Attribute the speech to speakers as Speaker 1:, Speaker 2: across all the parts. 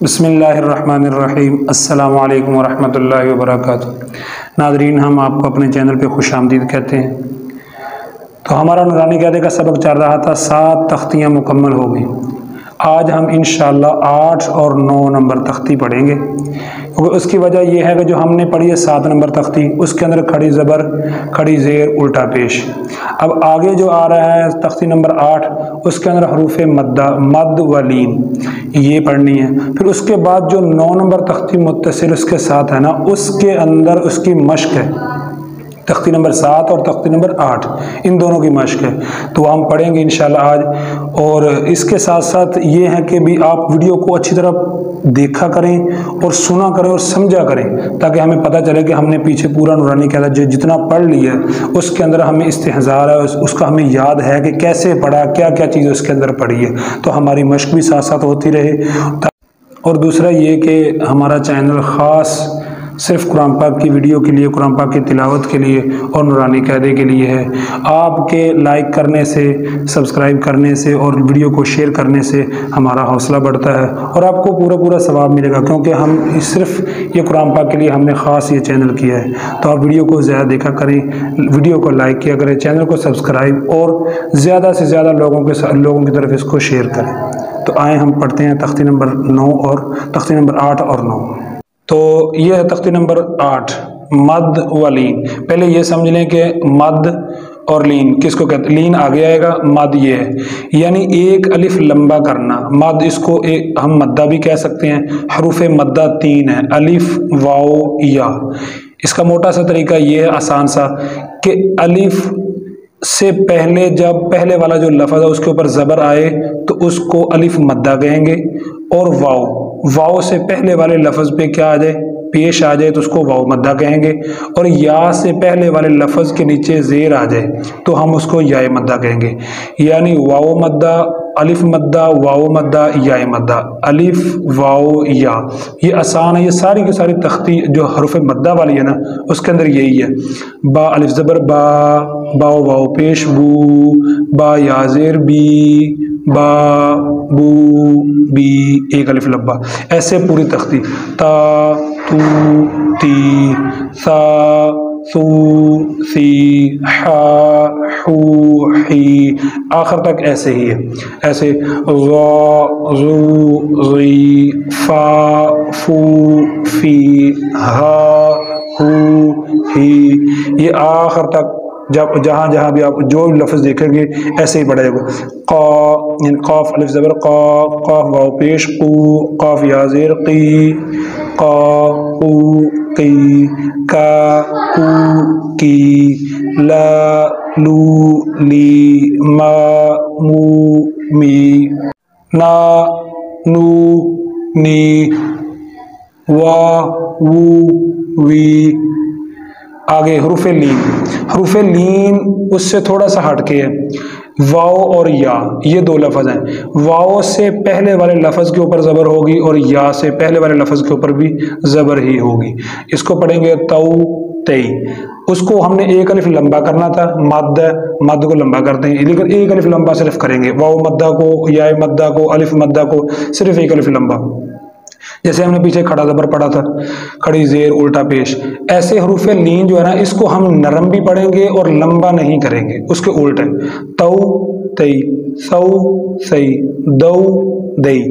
Speaker 1: بسم اللہ الرحمن الرحیم۔ السلام علیکم ورحمۃ اللہ وبرکاتہ۔ ناظرین، ہم آپ کو اپنے چینل پہ خوش آمدید کہتے ہیں۔ تو ہمارا نورانی قیدے کا سبق چل رہا تھا سات تختیاں مکمل ہو گئیں۔ آج ہم انشاءاللہ آٹھ اور نو نمبر تختی پڑھیں گے۔ کیونکہ اس کی وجہ یہ ہے کہ جو ہم نے پڑھی ہے سات نمبر تختی، اس کے اندر کھڑی زبر، کھڑی زیر، الٹا پیش۔ اب آگے جو آ رہا ہے تختی نمبر آٹھ، اس کے اندر حروف مدہ، مد و لین، یہ پڑھنی ہے۔ پھر اس کے بعد جو نو نمبر تختی متصل اس کے ساتھ ہے نا، اس کے اندر اس کی مشق ہے۔ تختی نمبر سات اور تختی نمبر آٹھ، ان دونوں کی مشق ہے۔ تو ہم پڑھیں گے انشاءاللہ آج۔ اور اس کے ساتھ ساتھ یہ ہے کہ بھی آپ ویڈیو کو اچھی طرح دیکھا کریں اور سنا کریں اور سمجھا کریں، تاکہ ہمیں پتہ چلے کہ ہم نے پیچھے پورا نورانی کہتا جو جتنا پڑھ لیا ہے، اس کے اندر ہمیں استحضار ہے اس کا ہمیں یاد ہے کہ کیسے پڑھا، کیا کیا چیز اس کے اندر پڑھی ہے۔ تو ہماری مشق بھی ساتھ ساتھ ہوتی رہے۔ اور دوسرا یہ کہ ہمارا چینل خاص صرف قرآن پاک کی ویڈیو کے لیے، قرآن پاک کی تلاوت کے لیے اور نورانی قیدے کے لیے ہے۔ آپ کے لائک کرنے سے، سبسکرائب کرنے سے اور ویڈیو کو شیئر کرنے سے ہمارا حوصلہ بڑھتا ہے اور آپ کو پورا پورا ثواب ملے گا کیونکہ ہم صرف یہ قرآن پاک کے لیے ہم نے خاص یہ چینل کیا ہے۔ تو آپ ویڈیو کو زیادہ دیکھا کریں، ویڈیو کو لائک کیا کریں، چینل کو سبسکرائب اور زیادہ سے زیادہ لوگوں کے لوگوں کی طرف اس کو شیئر کریں۔ تو آئیں ہم پڑھتے ہیں تختی نمبر نو اور تختی نمبر آٹھ اور نو۔ تو یہ ہے تختی نمبر آٹھ، مد و لین۔ پہلے یہ سمجھ لیں کہ مد اور لین، کس کو کہتے ہیں؟ لین آگے آئے گا، مد یہ ہے۔ یعنی ایک الف لمبا کرنا، مد اس کو ایک ہم مدہ بھی کہہ سکتے ہیں، حروف مدہ تین ہے الف واؤ یا۔ اس کا موٹا سا طریقہ یہ ہے، آسان سا، کہ الف سے پہلے جب پہلے والا جو لفظ ہے، اس کے اوپر زبر آئے تو اس کو الف مدہ کہیں گے اور واؤ واؤ سے پہلے والے لفظ پہ کیا آ جائے؟ پیش آ جائے تو اس کو واؤ مدہ کہیں گے۔ اور یا سے پہلے والے لفظ کے نیچے زیر آ جائے تو ہم اس کو یا مدہ کہیں گے۔ یعنی واؤ مدہ، الف مدہ، واؤ مدہ یا مدہ۔ الف، واؤ، یا۔ یہ آسان ہے، یہ ساری کی ساری تختی جو حرف مدہ والی ہے نا، اس کے اندر یہی ہے۔ با الف زبر، با۔ باؤ واؤ پیش، بو۔ با یا زیر، بی۔ با۔ بو، بی، ایک الف لبا ایسے پوری تختی۔ تا، تو، تی، سا، سو، سی ہا حو ہی آخر تک ایسے ہی ہے۔ ایسے غا زو غی فا، فو، فی، ہا، ہو، ہی۔ یہ آخر تک جب جہاں جہاں بھی آپ جو لفظ دیکھیں گے، ایسے ہی پڑھے گا۔ قا یعنی قاف، الف زبر، قا، قاف واو پیش، قو، قاف یا زیر قی، قا، قو، قی، کا کو کی، لا، لو، لی، ما، مو، می، نا، نو، نی، وا، وو، وی آگے حروف لین۔ حروف لین اس سے تھوڑا سا ہٹ کے ہے۔ واؤ اور یا، یہ دو لفظ ہیں۔ واؤ سے پہلے والے لفظ کے اوپر زبر ہوگی اور یا سے پہلے والے لفظ کے اوپر بھی زبر ہی ہوگی۔ اس کو پڑھیں گے تو تئی۔ اس کو ہم نے ایک الف لمبا کرنا تھا مد مد کو لمبا کرتے ہیں لیکن ایک الف لمبا صرف کریں گے۔ واؤ مدہ کو، یا مدہ کو، الف مدہ کو، صرف ایک الف لمبا۔ جیسے ہم نے پیچھے کھڑا زبر پڑھا تھا، کھڑی زیر الٹا پیش۔ ایسے حروف لین جو ہے نا، اس کو ہم نرم بھی پڑھیں گے اور لمبا نہیں کریں گے، اس کے الٹ ہے تو تئی سو، سی، دو دئی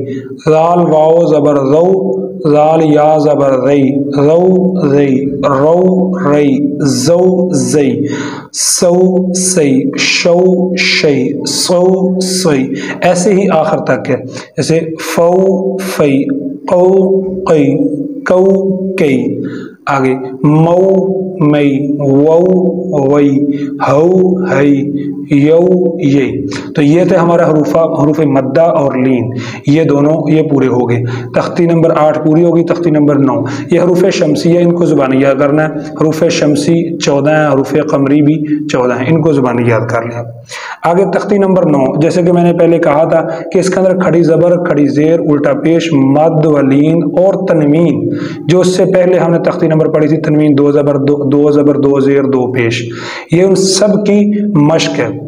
Speaker 1: زال واؤ زبر رو زال یا، زبر رئی رو رئی رو رئی زو زئی سو، سی۔ شو، شی۔ سو، سی۔ ایسے ہی آخر تک ہے۔ جیسے، فو، فی۔ قو قی کو کئی آگے مو مئی وو وئی ہو ہئی یو یہ تو یہ تھے ہمارا حروف حروف مدہ اور لین۔ یہ دونوں، یہ پورے ہو گئے۔ تختی نمبر آٹھ پوری ہوگی، تختی نمبر نو۔ یہ حروف شمسی ہے ان کو زبانی یاد کرنا ہے۔ حروف شمسی چودہ ہیں، حروف قمری بھی چودہ ہیں۔ ان کو زبانی یاد کر لیں۔ آگے تختی نمبر نو جیسے کہ میں نے پہلے کہا تھا کہ اس کے اندر کھڑی زبر کھڑی زیر الٹا پیش مد و لین اور تنوین جو اس سے پہلے ہم نے تختی نمبر پڑھی تھی تنوین دو زبر دو, دو زبر دو زیر دو پیش یہ ان سب کی مشق ہے۔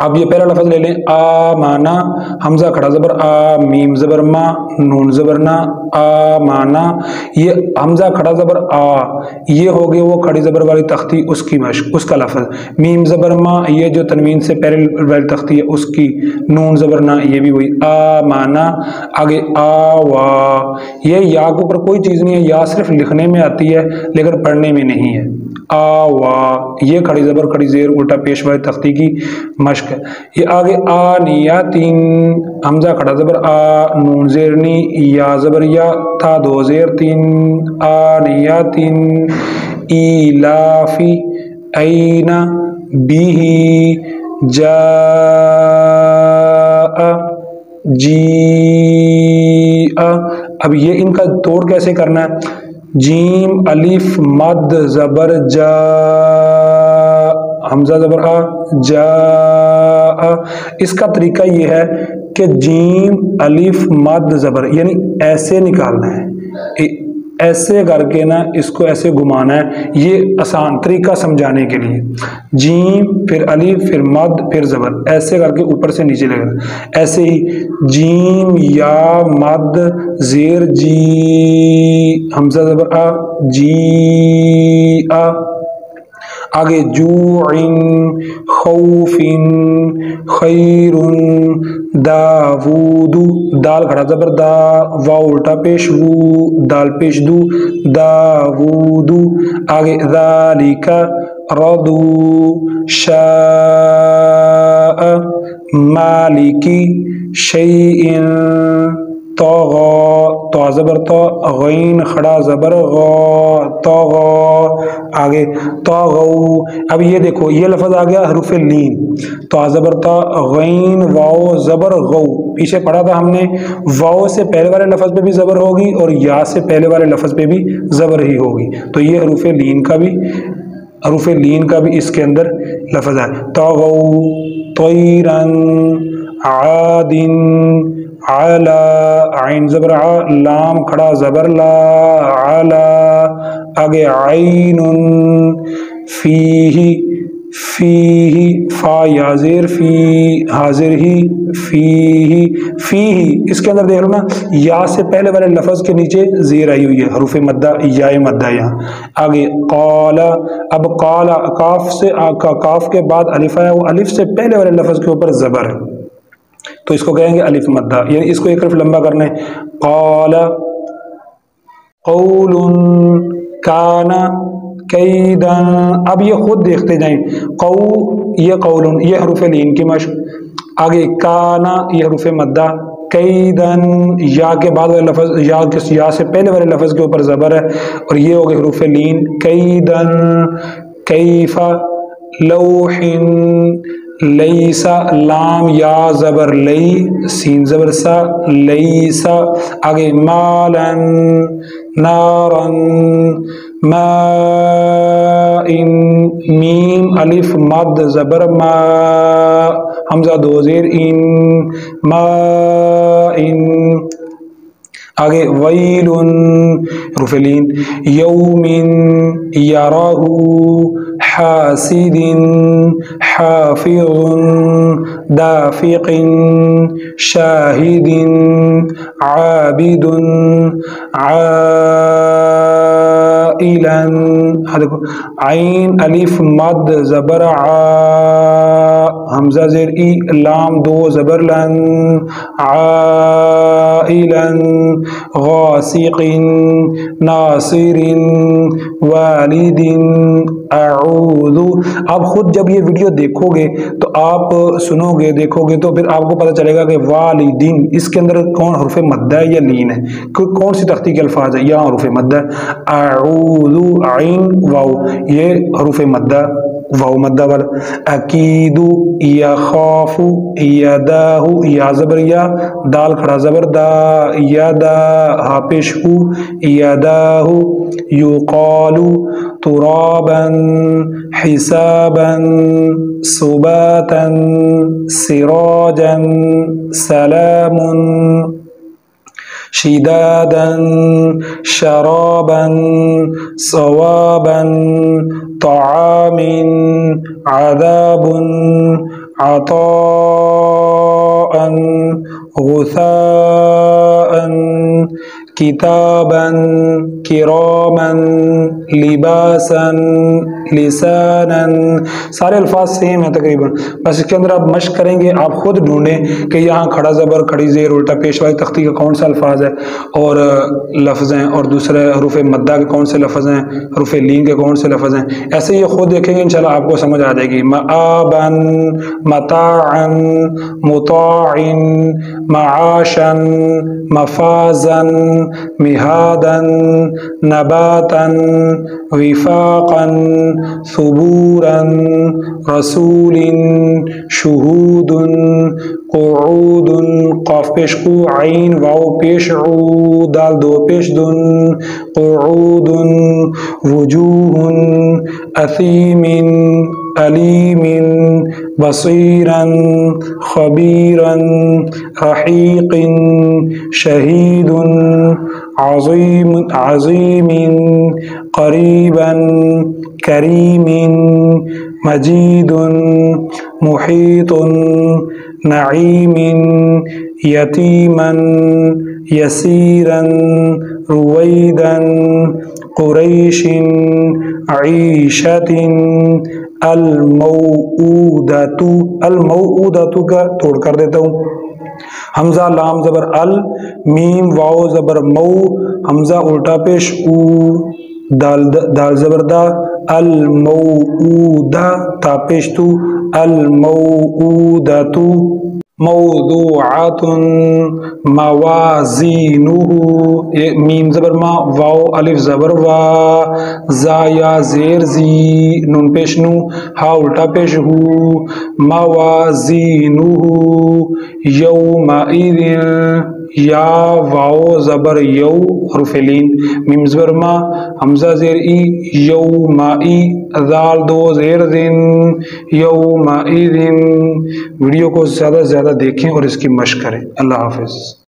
Speaker 1: اب یہ پہلا لفظ لے لیں، آ مانا حمزہ کھڑا، زبر، آ، میم، زبر، ما، نون، زبر، نا، آ مانا یہ حمزہ کھڑا، زبر، آ، یہ ہو گئے وہ کھڑی زبر والی تختی، اس کی مشق، اس کا لفظ۔ میم، زبر، ما، یہ جو تنوین سے پہلے والی تختی ہے، اس کی نون، زبر، نا، یہ بھی وہی۔ آ مانا آگے آ، وا۔ یہ یا کے اوپر کوئی چیز نہیں ہے، یا صرف لکھنے میں آتی ہے لیکن پڑھنے میں نہیں ہے۔ آ وا یہ کھڑی زبر، کھڑی زیر، الٹا پیش والی تختی کی مشق۔ ہے یہ آگے آ نیا تین۔ حمزہ کھڑا زبر، آ، نون زیرنی یا زبر، یا، تھا، دو، زیر، تین۔ آ نیا تین۔ ایلافی این بھی جا جی اب یہ ان کا توڑ کیسے کرنا ہے؟ جیم، الف، مد، زبر، جا، حمزہ، زبر، آ، جا اس کا طریقہ یہ ہے کہ جیم، الف، مد، زبر یعنی ایسے نکالنا ہے۔ ایسے کر کے نا اس کو ایسے گھمانا ہے، یہ آسان طریقہ سمجھانے کے لیے۔ جیم، پھر الف، پھر مد، پھر زبر، ایسے کر کے اوپر سے نیچے لگا۔ ایسے ہی جیم، یا، مد، زیر جی حمزہ، زبر، آ جی آ۔ آگے جوعن، خوفن، خیرن داود دال کھڑا زبر، دا وا الٹا پیش، وو دال پیش دو داود آگے ذالک ردو شاء مالکی شیئن۔ طغا تو زبر تو غین، خڑا زبر، غا طغا آگے طغو اب یہ دیکھو، یہ لفظ آ گیا حروف لین تو زبر تو غین، واو، زبر، غو، پیچھے پڑھا تھا ہم نے، واو سے پہلے والے لفظ پہ بھی زبر ہوگی اور یا سے پہلے والے لفظ پہ بھی زبر ہی ہوگی، تو یہ حروف لین کا بھی، حروف لین کا بھی اس کے اندر لفظ ہے طغو طیرن، عادن علا عین زبر لام کھڑا زبر لا علا آگے عین فیہی فیہی فا یا زیر فی حاضر ہی فیہی فیہی اس کے اندر دیکھ لو نا، یا سے پہلے والے لفظ کے نیچے زیر آئی ہوئی ہے، حروف مدہ، یا مدہ یہاں۔ آگے قال، اب قال کاف سے کاف کے بعد الف ہے، وہ الف سے پہلے والے لفظ کے اوپر زبر ہے۔ تو اس کو کہیں گے الف مدہ یعنی اس کو ایک طرف لمبا کرنے قال قول کانا کیدن اب یہ خود دیکھتے جائیں۔ قو، یہ قول، یہ حروف لین کی مشق۔ آگے کانا یہ حروف مدہ کیدن یا کے بعد والے لفظ، یا کس یا سے پہلے والے لفظ کے اوپر زبر ہے۔ اور یہ ہو گئے حروف لین۔ کیدن کیفا، لوحن لیسا لام یا زبر لی سین زبر سا لیسا آگے مالن نارن مائن میم الف مد زبر ما حمزہ دو زیر ان مائن آگے ویل رفلین یوم یراہ حاسد حافظ دافق شاہد عابد عائلا. عین ألف مد زبر حمزہ زیر ای لام دو زبر لن. عائلا. غاسق ناصر والد. اعوذ. آپ خود جب یہ ویڈیو دیکھو گے تو آپ سنو گے، دیکھو گے تو پھر آپ کو پتہ چلے گا کہ والدین، اس کے اندر کون حرف مدہ ہے یا لین ہے؟ کون سی تختی کے الفاظ ہے یا حرف مدہ؟ اعوذ، عین، واو، یہ حروف مدہ واو مدہ وال اکید یخاف یداہ یا زبر یا دال کھڑا زبر دا یدا ہاپش ہو یداہ یقال ترابا حسابا سباتا سراجا سلام شدادا شرابا صوابا طعام عذاب عطاء غثاء کتابا کرامن لباسا لسانا۔ سارے الفاظ سیم ہیں تقریباً۔ بس اس کے اندر آپ مشق کریں گے، آپ خود ڈھونڈیں کہ یہاں کھڑا زبر، کھڑی زیر، الٹا پیش والی تختی کا کون سا الفاظ ہے؟ اور لفظ ہیں، اور دوسرے حروف مدہ کے کون سے لفظ ہیں؟ حروف لین کے کون سے لفظ ہیں؟ ایسے یہ خود دیکھیں گے، انشاءاللہ آپ کو سمجھ آ جائے گی۔ معابا متاعا مطاع معاشا، مفازا، مهادا، نباتا وفاقا ثبورا رسول شهود قعود قاف پیش قو عین واو پیش دال دو پیش دن قعود وجوه اثیم علیم بصیرا خبیرا رحیق شہید عظیم عظیم قریبا کریم، مجید، محیط، نعیم یتیما یسیرا رویدا، قریش، عیشت الموعودتو الموعودتو کا توڑ کر دیتا ہوں۔ حمزہ لام زبر ال، میم واو زبر مو حمزہ الٹا پیش او۔ دال دال زبر دا الموعودہ تا پیش تو الموعودتو موضوعات موازینہ میم زبر ما واو الف زبر وا زا یا زیر زی نون پیش نو ہا الٹا پیش ہو موازینہ یوم ایدن یا واو زبر یو حرف لین. میم زبر ما، حمزہ زیر ای، یو مائی ذال دو زیر دن یو مائی دن ویڈیو کو زیادہ زیادہ دیکھیں اور اس کی مشق کریں. اللہ حافظ.